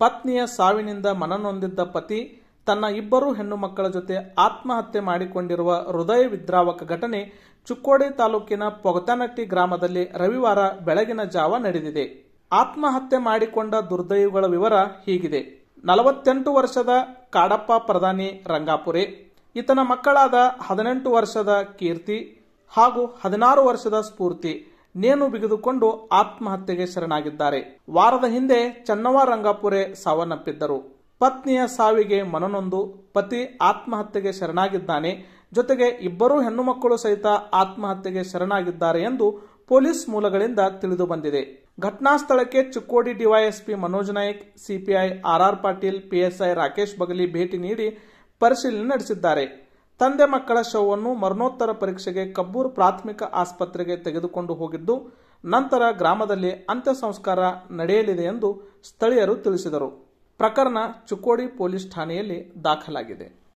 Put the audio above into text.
ಪತ್ನಿಯ ಸಾವಿನಿಂದ ಮನನೊಂದಿದ್ದ ಪತಿ ತನ್ನ ಇಬ್ಬರು ಹೆಣ್ಣು ಮಕ್ಕಳ ಜೊತೆ ಆತ್ಮಹತ್ಯೆ ಮಾಡಿಕೊಂಡಿರುವ ಹೃದಯ ವಿದ್ರಾವಕ ಘಟನೆ ಚುಕ್ಕೋಡಿ ತಾಲೂಕಿನ ಪೊಗತನಟ್ಟಿ ಗ್ರಾಮದಲ್ಲಿ ರವಿವಾರ ಬೆಳಗಿನ ಜಾವ ನಡೆದಿದೆ. ಆತ್ಮಹತ್ಯೆ ಮಾಡಿಕೊಂಡ ದುರ್ದೈವಗಳ ವಿವರ ಹೀಗಿದೆ. ನಲವತ್ತೆಂಟು ವರ್ಷದ ಕಾಡಪ್ಪ ಪ್ರಧಾನಿ ರಂಗಾಪುರೆ, ಈತನ ಮಕ್ಕಳಾದ ಹದಿನೆಂಟು ವರ್ಷದ ಕೀರ್ತಿ ಹಾಗೂ ಹದಿನಾರು ವರ್ಷದ ಸ್ಫೂರ್ತಿ ನೇಣು ಬಿಗಿದುಕೊಂಡು ಆತ್ಮಹತ್ಯೆಗೆ ಶರಣಾಗಿದ್ದಾರೆ. ವಾರದ ಹಿಂದೆ ಚನ್ನವ ರಂಗಾಪುರೆ ಸಾವನ್ನಪ್ಪಿದ್ದರು. ಪತ್ನಿಯ ಸಾವಿಗೆ ಮನನೊಂದು, ಪತಿ ಆತ್ಮಹತ್ಯೆಗೆ ಶರಣಾಗಿದ್ದಾನೆ, ಜೊತೆಗೆ ಇಬ್ಬರೂ ಹೆಣ್ಣುಮಕ್ಕಳು ಸಹಿತ ಆತ್ಮಹತ್ಯೆಗೆ ಶರಣಾಗಿದ್ದಾರೆ ಎಂದು ಪೊಲೀಸ್ ಮೂಲಗಳಿಂದ ತಿಳಿದು ಬಂದಿದೆ. ಘಟನಾ ಸ್ಥಳಕ್ಕೆ Chikkodi DySP Manoj Nayak, CPI R Patil PSI Rakesh Bagali ಭೇಟಿ ನೀಡಿ ಪರಿಶೀಲನೆ ನಡೆಸಿದ್ದಾರೆ. ತಂದೆ ಮಕ್ಕಳ ಶವವನ್ನು ಮರಣೋತ್ತರ ಪರೀಕ್ಷೆಗೆ ಕಬ್ಬೂರು ಪ್ರಾಥಮಿಕ ಆಸ್ಪತ್ರೆಗೆ ತೆಗೆದುಕೊಂಡು ಹೋಗಿದ್ದು, ನಂತರ ಗ್ರಾಮದಲ್ಲಿ ಅಂತ್ಯ ಸಂಸ್ಕಾರ ನಡೆಯಲಿದೆ ಎಂದು ಸ್ಥಳೀಯರು ತಿಳಿಸಿದರು. ಪ್ರಕರಣ ಚುಕ್ಕೋಡಿ ಪೊಲೀಸ್ ಠಾಣೆಯಲ್ಲಿ ದಾಖಲಾಗಿದೆ.